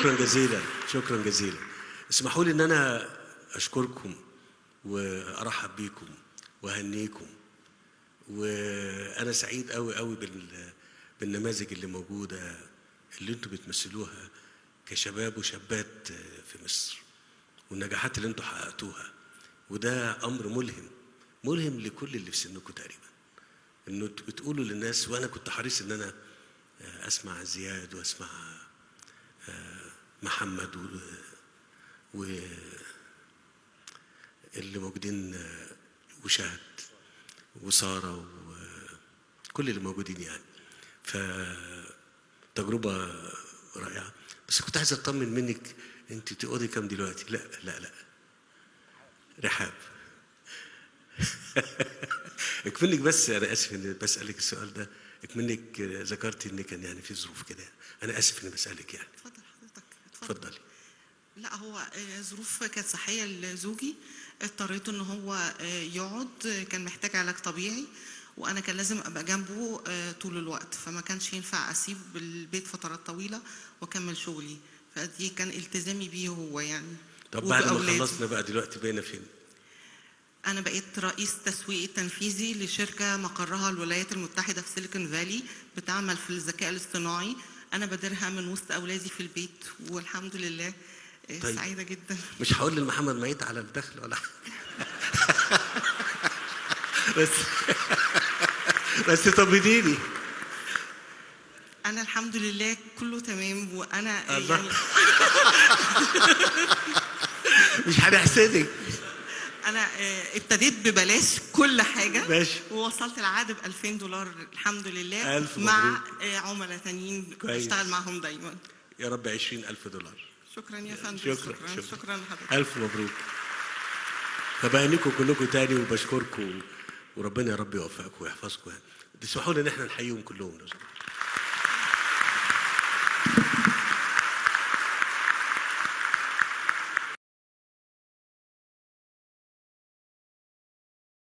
شكرا جزيلا شكرا جزيلا. اسمحوا لي إن أنا أشكركم وأرحب بيكم وأهنيكم. وأنا سعيد قوي قوي بال بالنماذج اللي موجودة اللي أنتم بتمثلوها كشباب وشابات في مصر والنجاحات اللي أنتم حققتوها. وده أمر ملهم ملهم لكل اللي في سنكم تقريبا. إنه بتقولوا للناس وأنا كنت حريص إن أنا أسمع زياد وأسمع محمد و, و اللي موجودين وشهد وسارة وكل اللي موجودين يعني. فتجربة رائعة. بس كنت عايز أطمن منك أنت تقعدي كام دلوقتي؟ لا لا لا. رحاب. اكمنك بس أنا آسف إني بسألك السؤال ده. اكمنك ذكرتي إن كان يعني في ظروف كده. أنا آسف إني بسألك يعني. اتفضلي. لا هو ظروف كانت صحية لزوجي. اضطريت إن هو يقعد. كان محتاج علاج طبيعي وأنا كان لازم أبقى جنبه طول الوقت. فما كانش ينفع أسيب البيت فترات طويلة وأكمل شغلي. فدي كان التزامي بيه هو يعني. طب بعد ما خلصنا بقى دلوقتي بقينا فين؟ أنا بقيت رئيس تسويق تنفيذي لشركة مقرها الولايات المتحدة في سيليكون فالي بتعمل في الذكاء الاصطناعي. أنا بديرها من وسط أولادي في البيت والحمد لله طيب. سعيدة جدا مش هقول لمحمد معيط على الدخل ولا بس بس طمنيني أنا الحمد لله كله تمام وأنا الله. يعني مش هنحسدك أنا ابتديت ببلاش كل حاجة. ماشي. ووصلت العقد ب 2000 دولار. الحمد لله. ألف مع مبروك. عملاء تانيين. بشتغل معاهم دايما. يا رب 20000 دولار. شكرا يا فندم. شكرا شكرا, لحضرتك. ألف مبروك. فبهنيكم كلكم تاني وبشكركم. وربنا يا رب يوفقكم ويحفظكم. يعني تسمحوا لي إن إحنا نحييهم كلهم. لو سمحتوا.